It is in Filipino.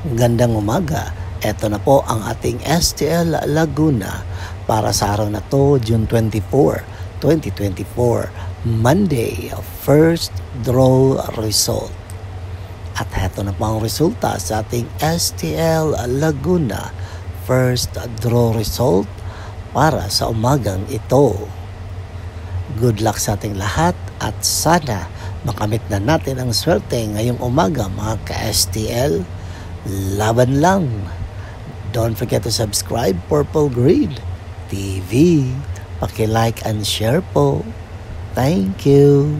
Gandang umaga. Ito na po ang ating STL Laguna para sa araw na to, June 24, 2024, Monday, first draw result. At heto na po ang resulta sa ating STL Laguna first draw result para sa umagang ito. Good luck sa ating lahat at sana makamit na natin ang swerte ngayong umaga mga ka-STL. Laban lang! Don't forget to subscribe Purple Green TV. Paki-like and share po. Thank you.